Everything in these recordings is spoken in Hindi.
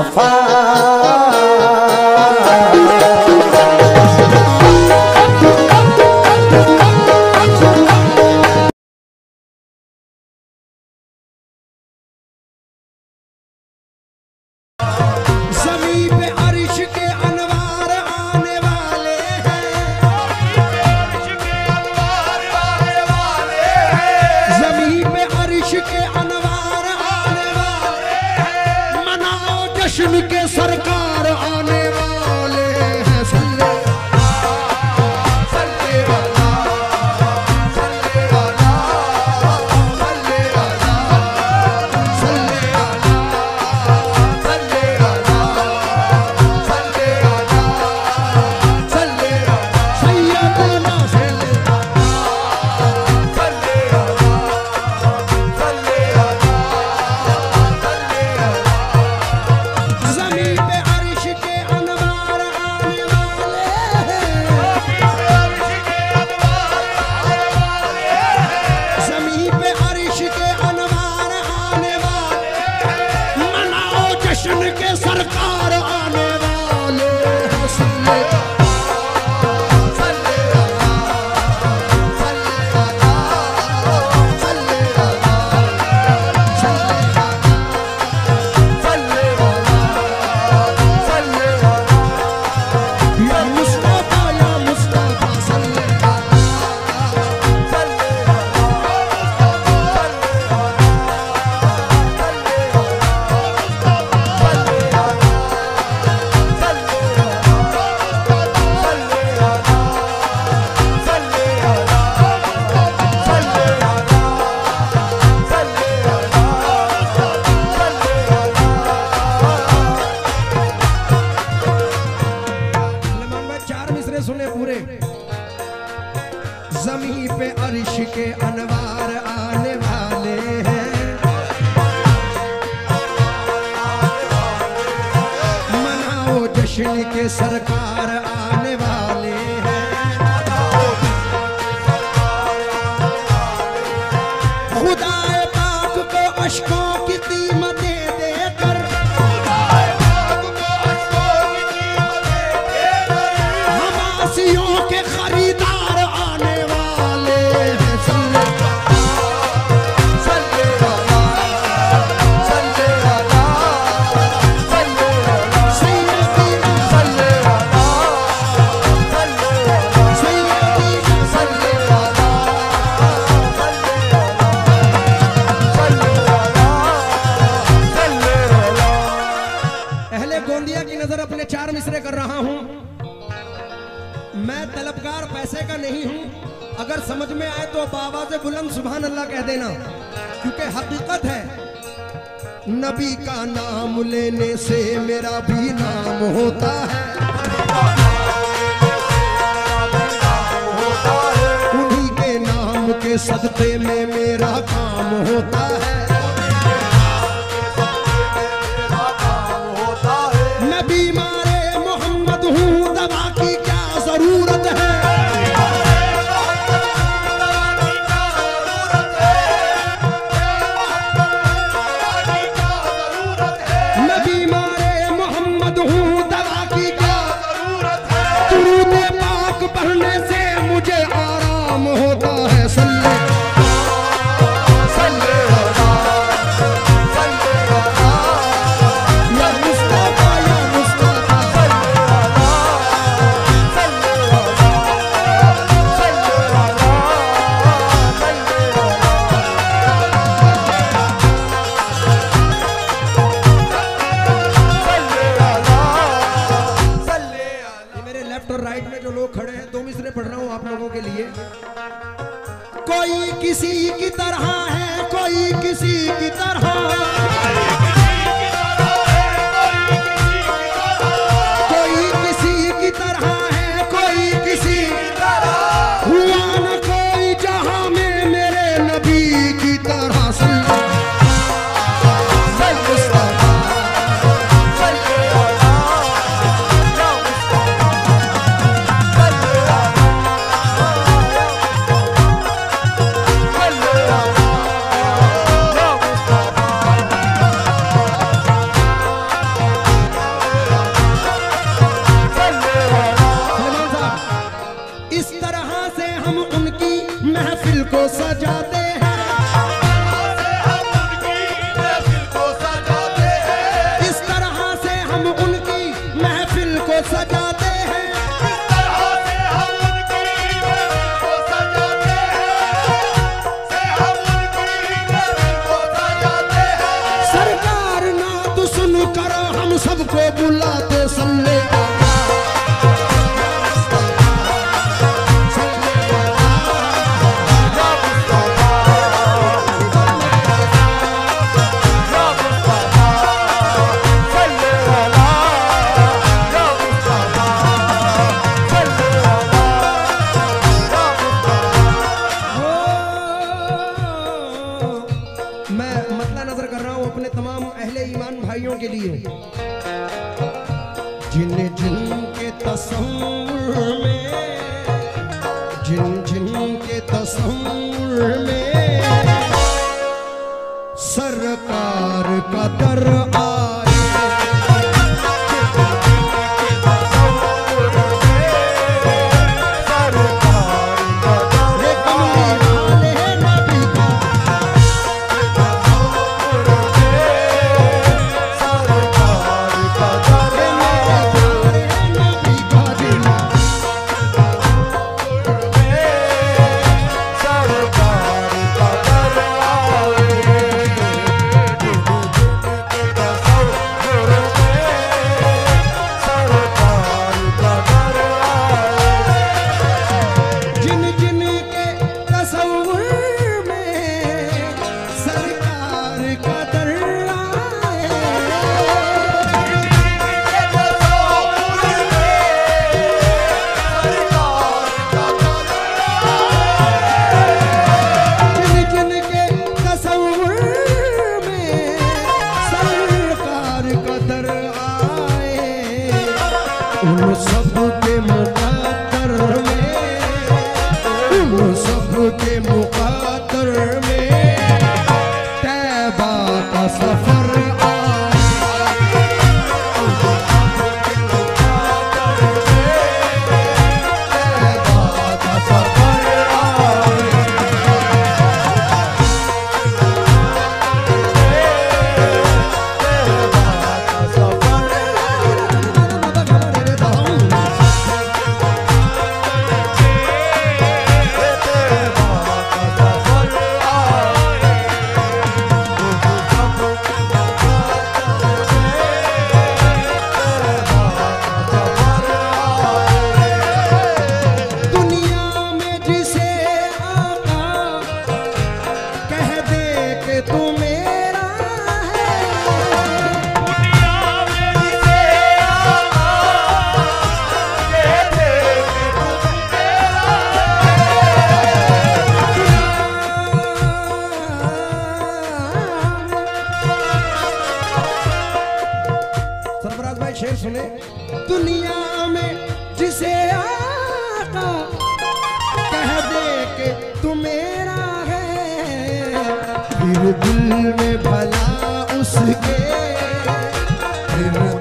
afar. देना क्योंकि हकीकत है, नबी का नाम लेने से मेरा भी नाम होता है। उन्हीं के नाम के सदते में मेरा काम होता है।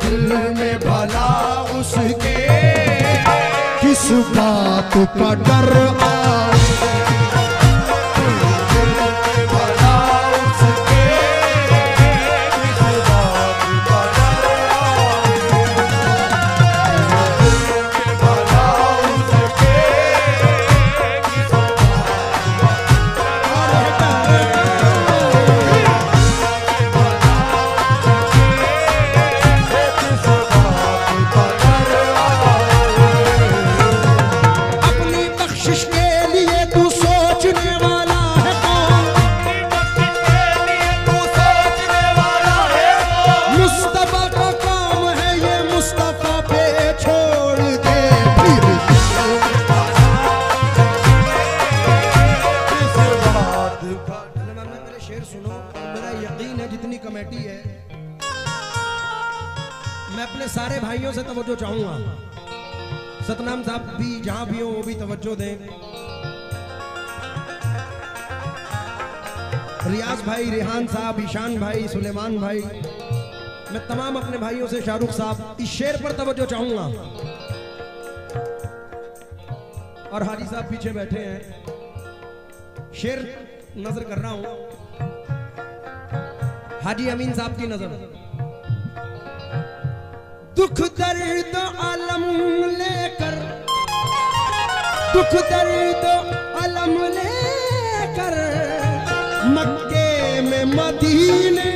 दिल में भला उसके। किस बात का डर आ सब भी जहाँ भी हो, वो भी तवज्जो दें। रियाज भाई, रिहान साहब, ईशान भाई, सुलेमान भाई, मैं तमाम अपने भाइयों से शाहरुख साहब, इस शेर पर तवज्जो चाहूँगा। और हाजी साहब पीछे बैठे हैं। शेर नज़र कर रहा हूँ। हाजी अमीन साहब की नज़र। दुख, दर्द, आलम दुख दर्द अलम ले कर मक्के में मदीने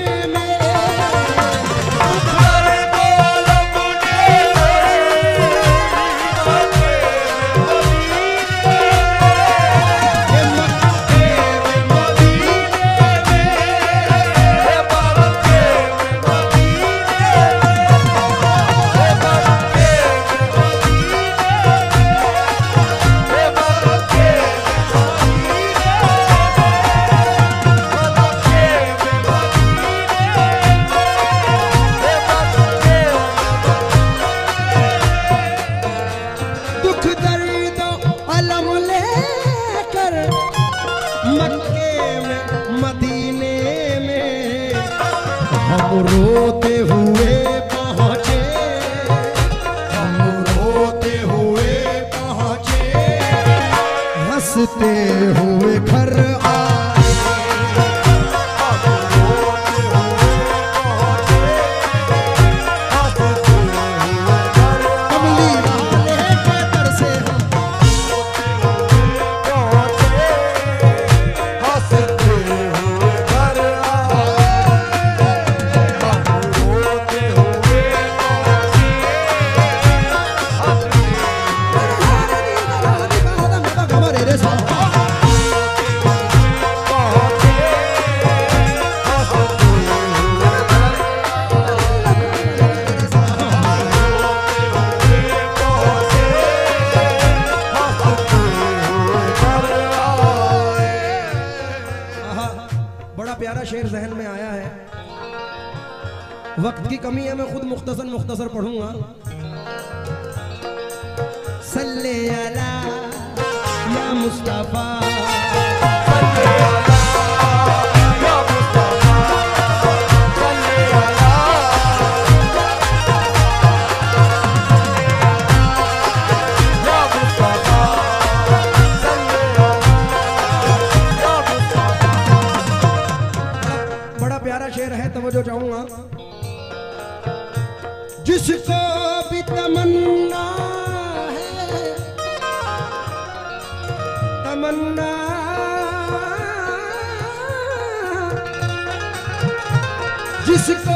burro वक्त की कमी है, मैं खुद मुख्तसर मुख्तसर पढ़ूँगा। सल्ले अला या मुस्तफ़ा। बड़ा प्यारा शेर है, तवज्जो चाहूँगा। जिसको भी तमन्ना है तमन्ना जिसको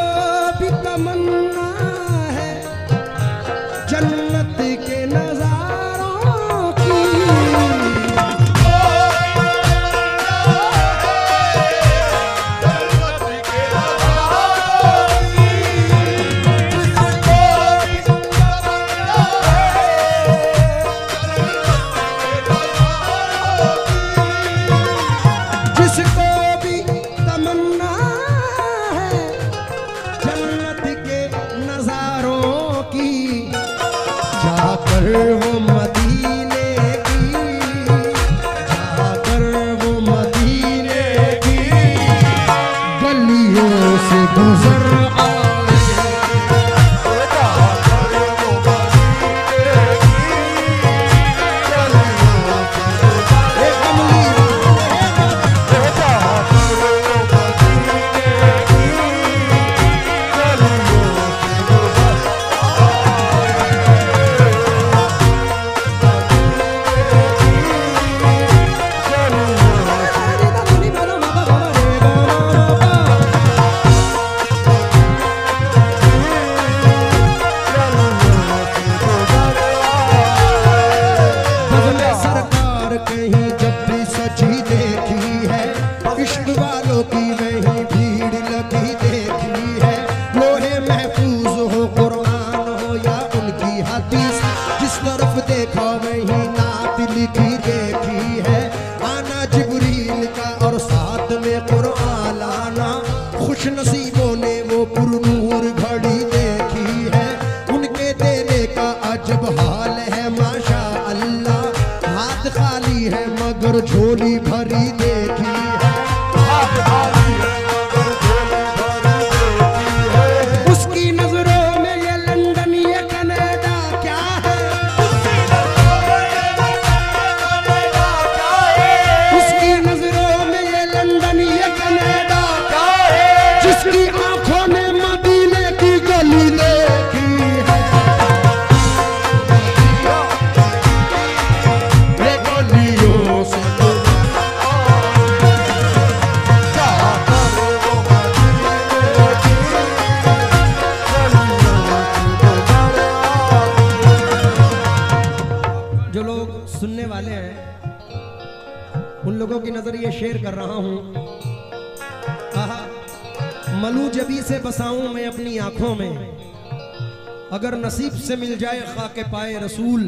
अगर नसीब से मिल जाए खाके पाए रसूल,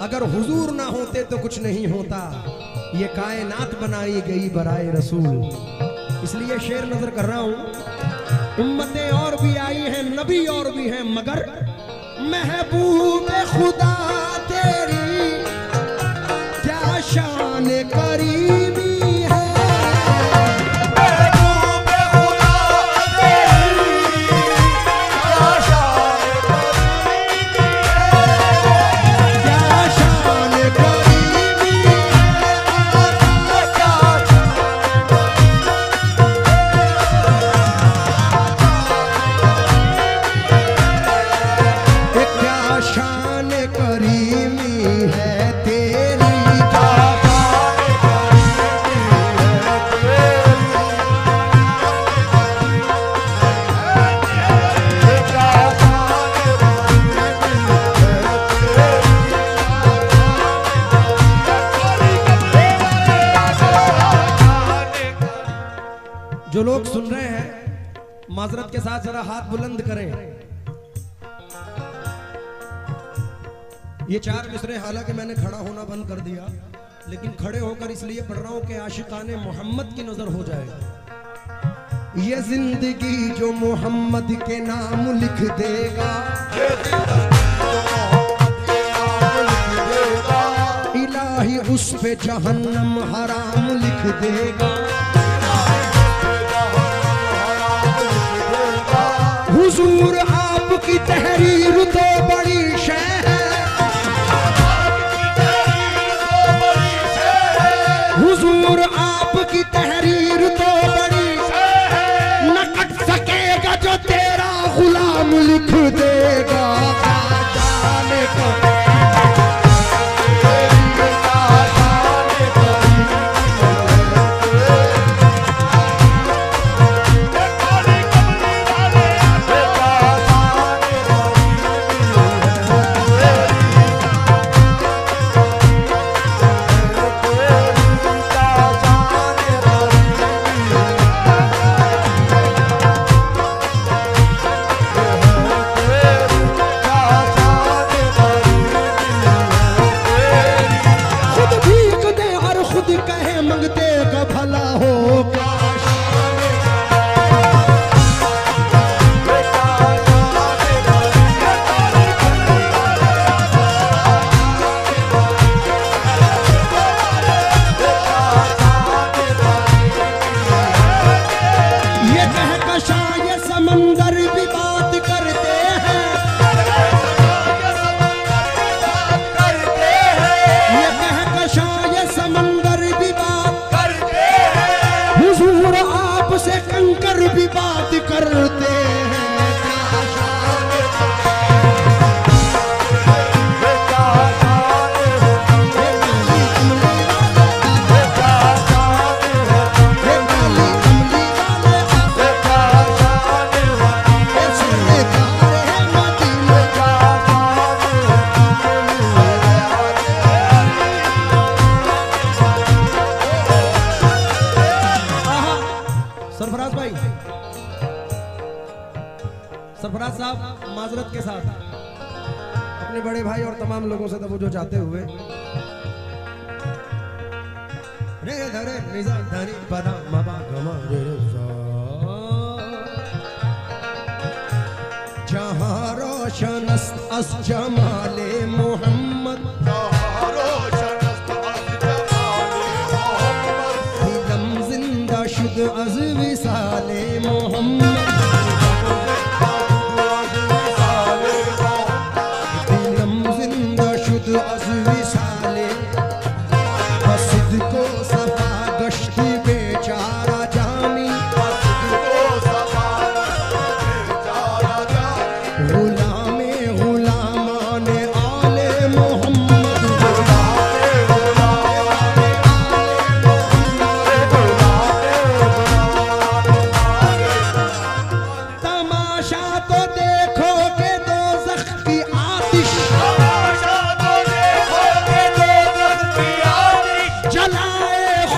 अगर हुजूर ना होते तो कुछ नहीं होता। ये कायनात बनाई गई बराए रसूल। इसलिए शेर नज़र कर रहा हूँ, उम्मतें और भी आई हैं, नबी और भी हैं, मगर महबूब खुदा तेरी साथ जरा हाथ बुलंद करें। ये चार मिसरे हालाँकि मैंने खड़ा होना बंद कर दिया लेकिन खड़े होकर इसलिए पढ़ रहा हूँ कि आशिकाने मोहम्मद की नज़र हो जाए। ये ज़िंदगी जो मोहम्मद के नाम लिख देगा इलाही उस पे जहन्नम हराम लिख देगा। देगा। जाने को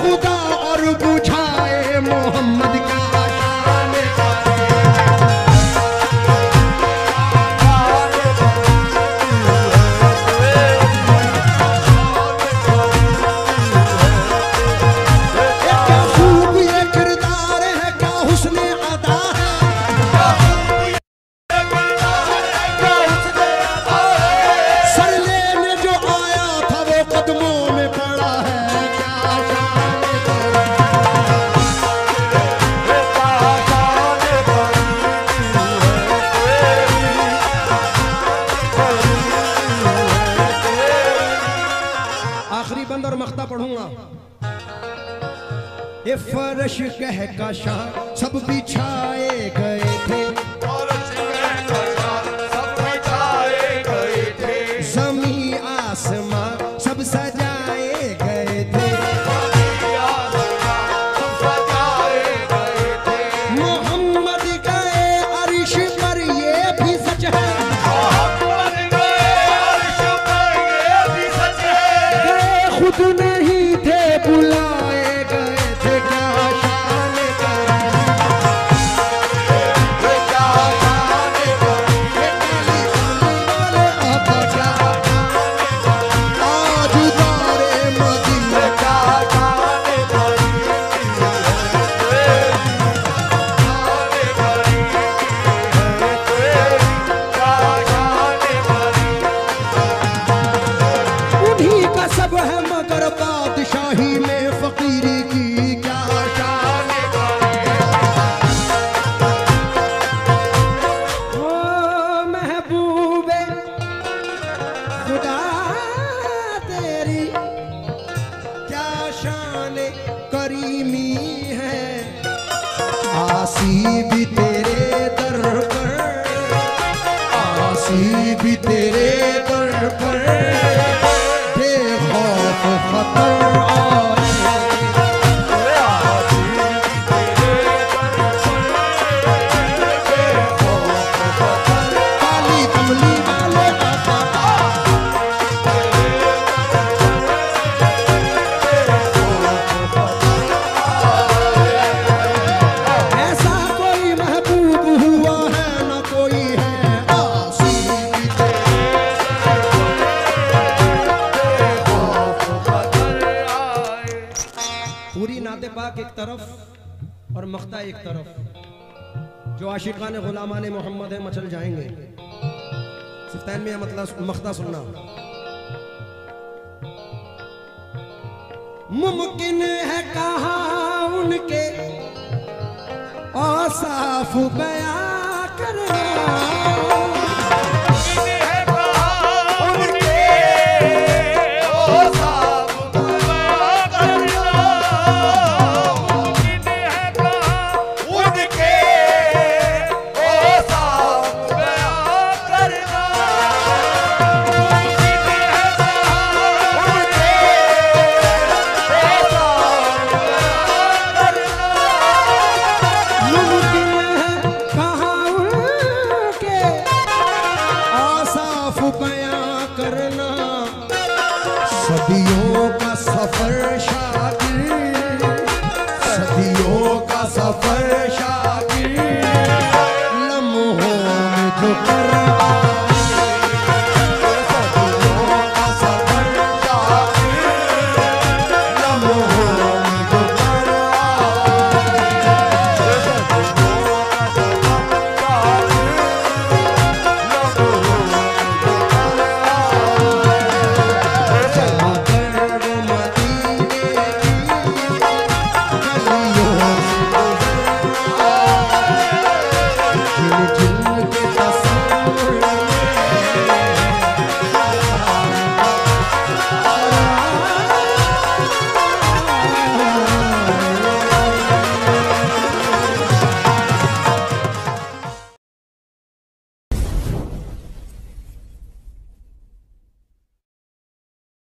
खुदा और बुझाए मोहम्मद। ये फर्श कह का शाह सब बिछाए गए। आशिकान गुलामान मोहम्मद है, मचल जाएँगे। सिफ्तान में मतलब मख्ता सुनना। मुमकिन है कहा उनके साफ़ बया करो